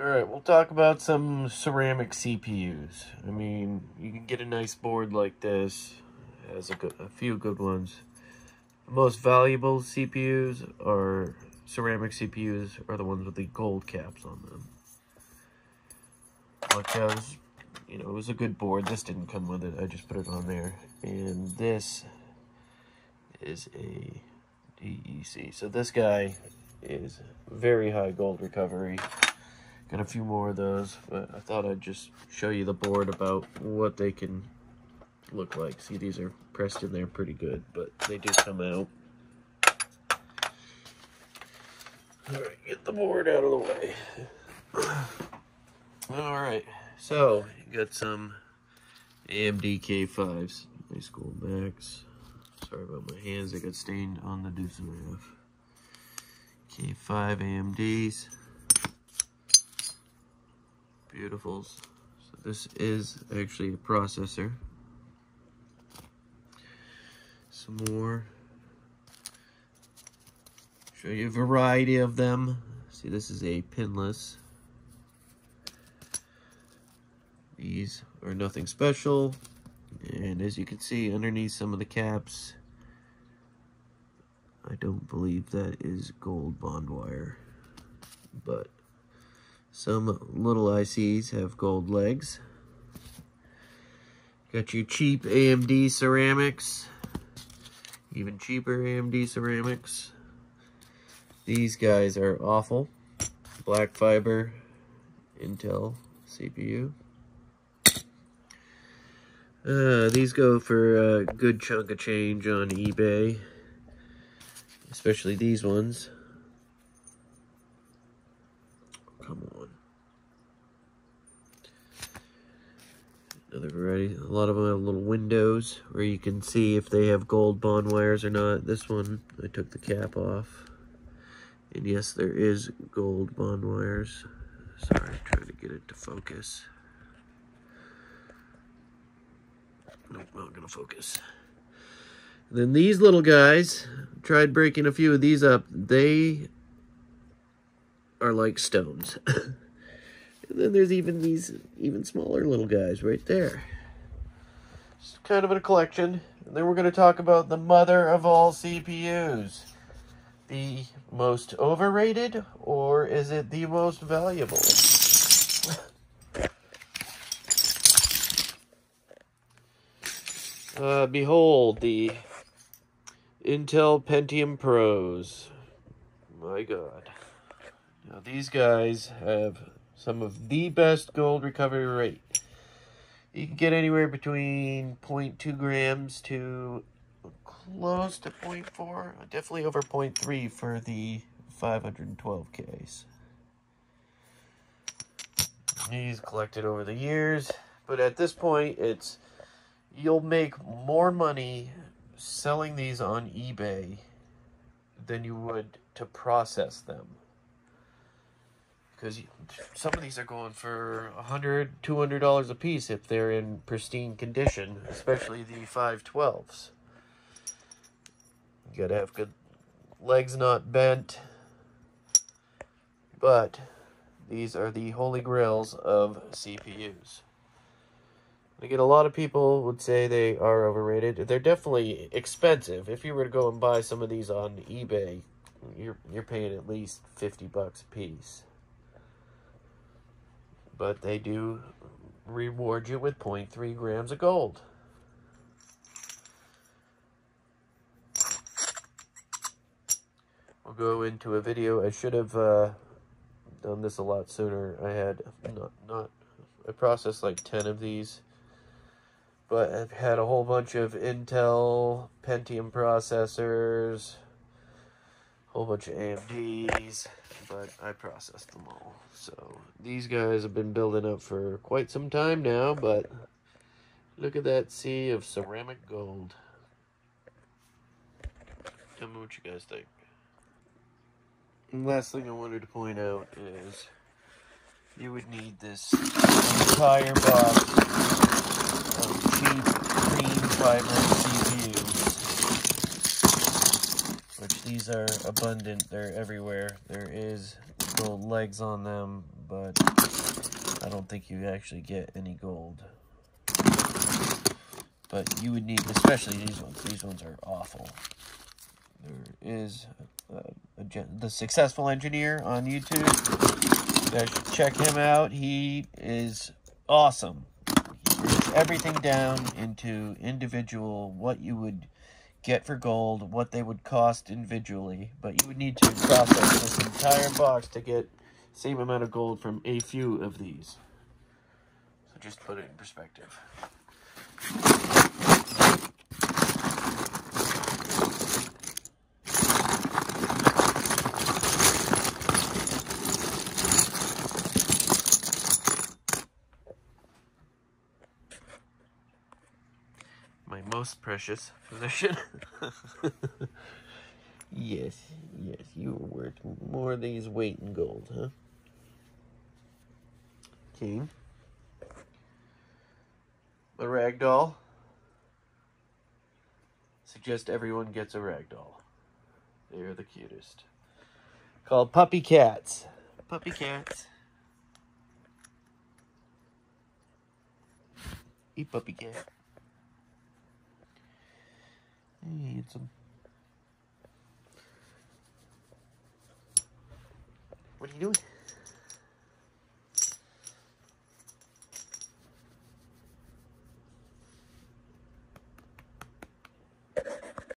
All right, we'll talk about some ceramic CPUs. I mean, you can get a nice board like this. It has a, good, a few good ones. The most valuable CPUs are ceramic CPUs are the ones with the gold caps on them. Like was, you know, it was a good board. This didn't come with it. I just put it on there. And this is a DEC. So this guy is very high gold recovery. Got a few more of those, but I thought I'd just show you the board about what they can look like. See, these are pressed in there pretty good, but they do come out. All right, get the board out of the way. All right, so got some AMD K5s. Nice gold backs. Sorry about my hands, they got stained on the Dusseldorf. K5 AMDs. Beautifuls. So this is actually a processor. Some more. Show you a variety of them. See, this is a pinless. These are nothing special. And as you can see underneath some of the caps, I don't believe that is gold bond wire. But some little ICs have gold legs. Got your cheap AMD ceramics. Even cheaper AMD ceramics. These guys are awful. Black fiber Intel CPU. Uh, these go for a good chunk of change on eBay. Especially these ones. Come on. A lot of them have little windows where you can see if they have gold bond wires or not. This one, I took the cap off. And yes, there is gold bond wires. Sorry, I'm trying to get it to focus. Nope, not gonna focus. And then these little guys, tried breaking a few of these up. They are like stones. and then there's even these even smaller little guys right there. It's kind of a collection. And then we're going to talk about the mother of all CPUs. The most overrated, or is it the most valuable? uh, behold, the Intel Pentium Pros. My god. Now these guys have some of the best gold recovery rate. You can get anywhere between 0.2 grams to close to 0.4. Definitely over 0.3 for the 512Ks. These collected over the years. But at this point, it's you'll make more money selling these on eBay than you would to process them. Because some of these are going for a hundred, two hundred dollars a piece if they're in pristine condition, especially the 512s. You gotta have good legs not bent. But these are the holy grails of CPUs. Again, a lot of people would say they are overrated. They're definitely expensive. If you were to go and buy some of these on eBay, you're you're paying at least 50 bucks a piece. But they do reward you with 0.3 grams of gold. We'll go into a video. I should have uh, done this a lot sooner. I had not not I processed like 10 of these but I've had a whole bunch of Intel Pentium processors, whole bunch of AMDs, but I processed them all. So these guys have been building up for quite some time now, but look at that sea of ceramic gold. Tell me what you guys think. And last thing I wanted to point out is you would need this entire box of cheap cream fiber CPUs, which these are abundant. They're everywhere. There is gold legs on them, but I don't think you actually get any gold. But you would need, especially these ones. These ones are awful. There is the successful engineer on YouTube. check him out. He is awesome. He breaks everything down into individual what you would get for gold, what they would cost individually, but you would need to process this entire box to get same amount of gold from a few of these. So just put it in perspective. My most precious possession. yes, yes, you are worth more than these weight in gold, huh? King. A ragdoll. Suggest everyone gets a ragdoll. They are the cutest. Called puppy cats. Puppy cats. Eat puppy cat. Hey, it's a... What are you doing?